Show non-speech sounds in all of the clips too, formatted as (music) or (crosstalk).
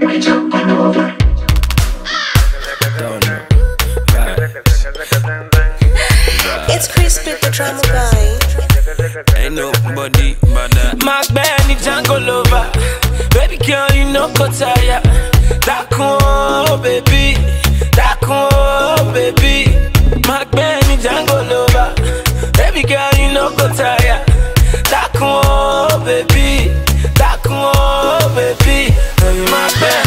mind be jumping over. Don't know. Right. It's Crispy the drama guy. Ain't nobody but that. Mark Benny Django lover. Baby girl, you know go tire. Dákun oh, baby. Dákun oh, baby. Mark Benny Django lover. Baby girl, you know go tire. Dákun oh, baby. Dákun oh, baby. Baby,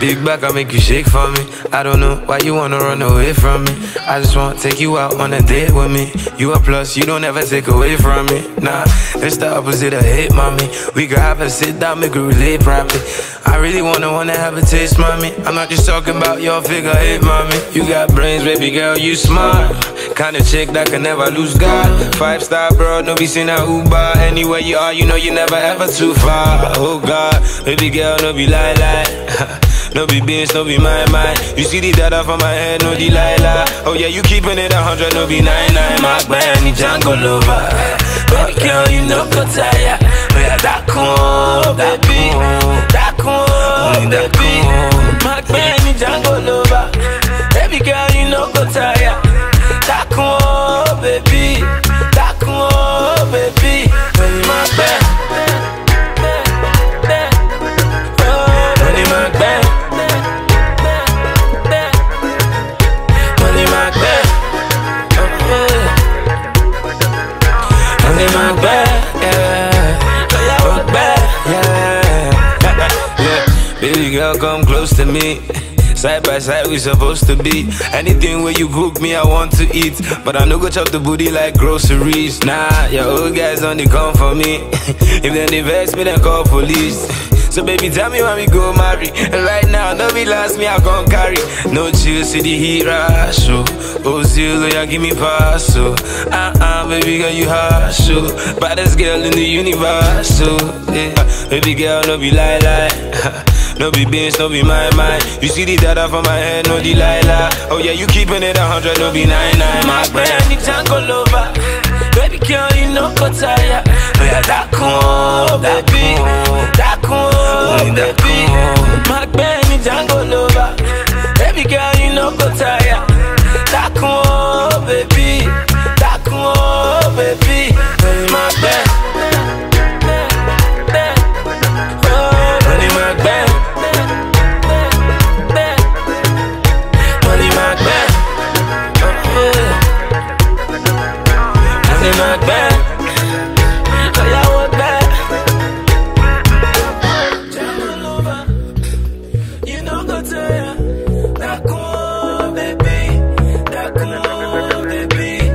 big back, I make you shake for me. I don't know why you wanna run away from me. I just wanna take you out on a date with me. You a plus, you don't ever take away from me. Nah, it's the opposite of hate, mommy. We could have a sit down, make it relate properly. I really wanna wanna have a taste, mommy. I'm not just talking about your figure eight, mommy. You got brains, baby girl, you smart. Kind of chick that can never lose God. Five star, bro, no be seen a Uber. Anywhere you are, you know you never ever too far. Oh God, baby girl, no be lie lie. (laughs) No be beans, no be my mind. You see the data from my head, no Delilah. Oh yeah, you keeping it a hundred, no be nine nine. Mark Benny Django lover. Baby girl, you know go tire. Oh yeah, Dákun, baby. Dákun, baby. Mark Benny Django lover. Baby girl, you know go tire. (laughs) Baby girl, come close to me. Side by side, we supposed to be. Anything where you cook me, I want to eat. But I no go chop the booty like groceries. Nah, your old guys only come for me. (laughs) if they invest me, then call police. So baby, tell me when we go marry. And right now, no be last me, I gon' carry. No chill, see the heat rush. Oh, oh zero, yeah, give me pass. So, uh-uh, baby girl, you harsh. So, baddest girl in the universe. So, yeah. Baby girl, no be lie lie. (laughs) No be beans, no be my mind. You see the data from my head, no Delilah. Oh yeah, you keeping it a hundred, no be nine nine. My brand. Django lover. Baby girl, you know go tire. Yeah, Dákun, baby. Dákun, baby. Mark Benny Django lover. Baby girl, you know go tire. Dákun, baby. Dákun. Baby, me mad bad. Oh, yeah, what? Turn over. You know, what to ya. That cool, baby. That cool, baby.